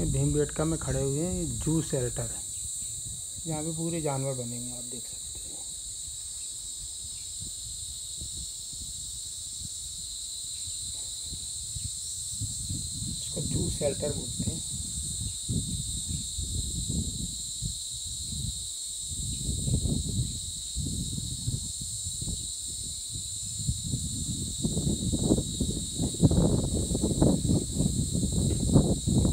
ये भीमबेटका में खड़े हुए हैं, ये जू सेल्टर है। यहाँ पे पूरे जानवर बने हुए हैं, आप देख सकते हैं। इसको जू सेल्टर बोलते हैं।